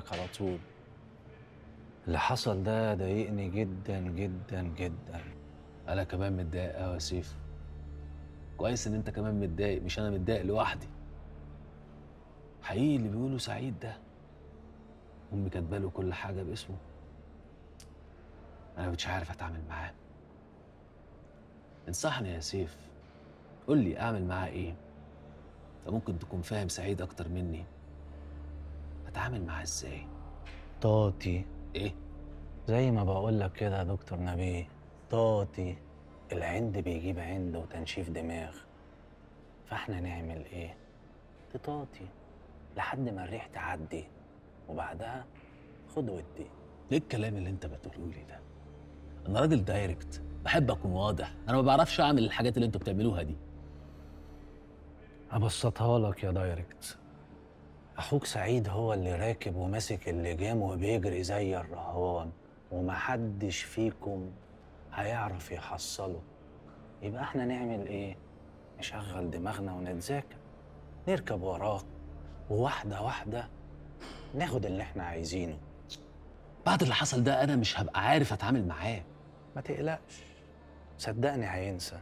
على طول. اللي حصل ده ضايقني جدا جدا جدا. أنا كمان متضايق قوي يا سيف. كويس إن أنت كمان متضايق مش أنا متضايق لوحدي. حقيقي اللي بيقوله سعيد ده. أمي كاتبة له كل حاجة باسمه. أنا مش عارف أتعامل معاه. انصحني يا سيف. قول لي أعمل معاه إيه؟ أنت ممكن تكون فاهم سعيد أكتر مني. اتعامل معاه إزاي؟ طاطي. إيه؟ زي ما بقول لك كده يا دكتور نبيه طاطي. العند بيجيب عند وتنشيف دماغ. فإحنا نعمل إيه؟ تطاطي. لحد ما الريح تعدي. وبعدها خد ودي. إيه الكلام اللي أنت بتقوله لي ده؟ أنا راجل دايركت. بحب أكون واضح. أنا ما بعرفش أعمل الحاجات اللي أنتوا بتعملوها دي. أبسطها لك يا دايركت. أخوك سعيد هو اللي راكب وماسك اللجام وبيجري زي الرهوان ومحدش فيكم هيعرف يحصله. يبقى إحنا نعمل إيه؟ نشغل دماغنا ونتذاكر نركب وراه وواحدة واحدة ناخد اللي إحنا عايزينه. بعد اللي حصل ده أنا مش هبقى عارف أتعامل معاه. ما تقلقش. صدقني هينسى.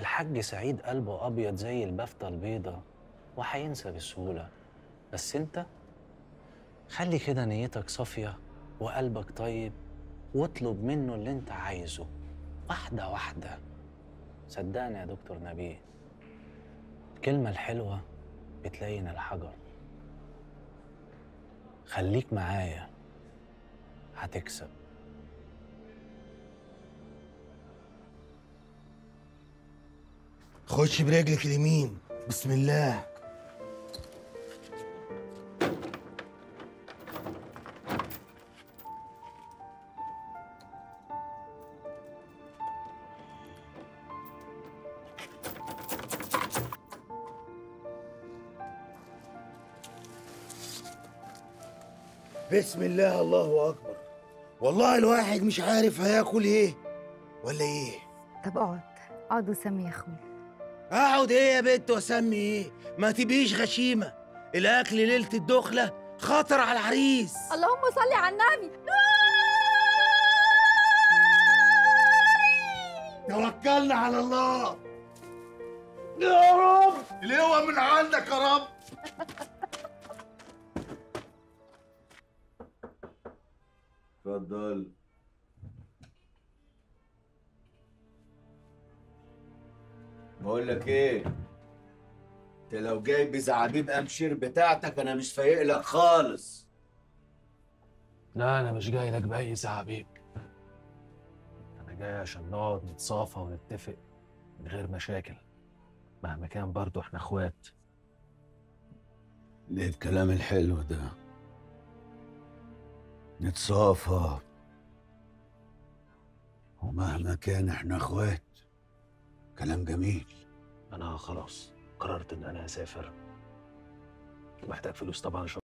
الحاج سعيد قلبه أبيض زي البفتة البيضة وهينسى بسهولة. بس انت خلي كده نيتك صافية وقلبك طيب واطلب منه اللي انت عايزه. واحدة واحدة. صدقني يا دكتور نبيه الكلمة الحلوة بتلين الحجر. خليك معايا. هتكسب. خش برجلك اليمين. بسم الله. بسم الله الله أكبر. والله الواحد مش عارف هياكل إيه ولا إيه. طب اقعد اقعد وسمي يا اخويا أقعد إيه يا بنت واسمي إيه؟ ما تبقيش غشيمة. الأكل ليلة الدخلة خطر على العريس. اللهم صل على النبي. توكلنا على الله. يا رب. الهوى من عندك يا رب. اتفضل. بقول لك إيه؟ انت لو جاي بزعابيب امشير بتاعتك أنا مش فايق لك خالص. لا أنا مش جاي لك بأي زعبيب. أنا جاي عشان نقعد نتصافى ونتفق من غير مشاكل مهما كان برضو إحنا اخوات. ليه الكلام الحلو ده؟ نتصافى. ومهما كان إحنا اخوات كلام جميل. أنا خلاص قررت ان أنا اسافر. محتاج فلوس طبعا